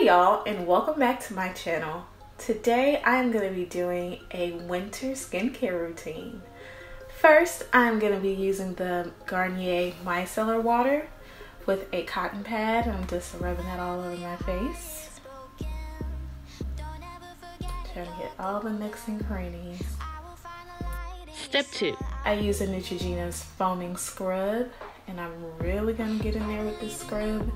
Hey y'all and welcome back to my channel. Today I'm going to be doing a winter skincare routine. First I'm going to be using the Garnier Micellar Water with a cotton pad. I'm just rubbing that all over my face. Trying to get all the nooks and crannies. Step 2. I use a Neutrogena's foaming scrub and I'm really going to get in there with this scrub.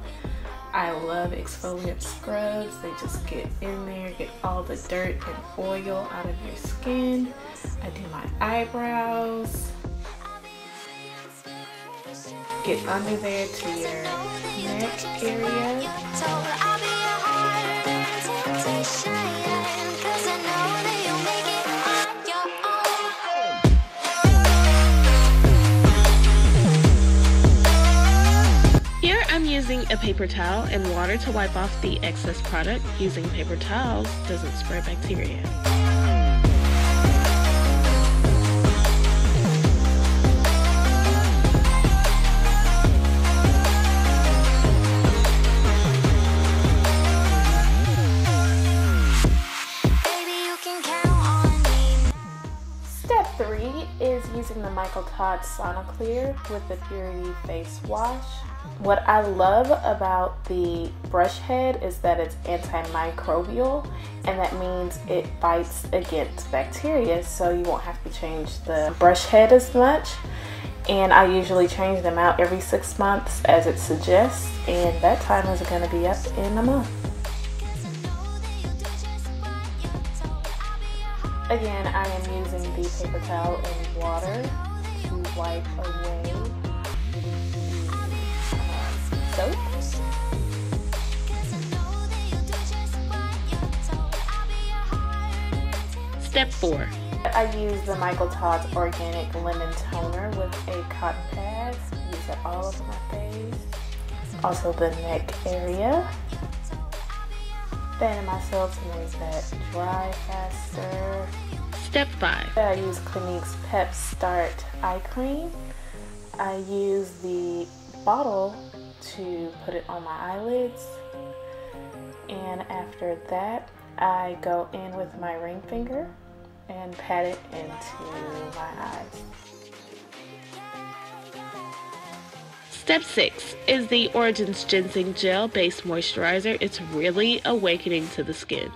I love exfoliant scrubs. They just get in there, get all the dirt and oil out of your skin. I do my eyebrows. Get under there to your neck area. Using a paper towel and water to wipe off the excess product. Using paper towels doesn't spread bacteria. Michael Todd Soniclear with the Purity Face Wash. What I love about the brush head is that it's antimicrobial and that means it fights against bacteria so you won't have to change the brush head as much and I usually change them out every six months as it suggests and that time is going to be up in a month. Again, I am using the paper towel and water to wipe away the uh, soap. Step 4. I use the Michael Todd's Organic Lemon Toner with a cotton pad. Use it all over my face. Also the neck area. Fanning myself to that dry faster. Step 5. I use Clinique's Pep Start Eye Cream. I use the bottle to put it on my eyelids. And after that, I go in with my ring finger and pat it into my eyes. Step 6 is the Origins GinZing Gel Based Moisturizer. It's really awakening to the skin.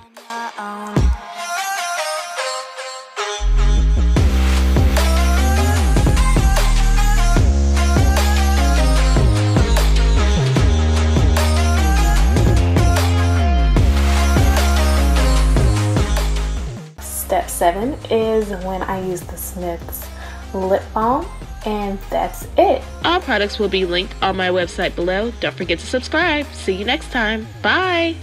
Step seven is when I use the Smith's lip balm and that's it. All products will be linked on my website below. Don't forget to subscribe. See you next time. Bye.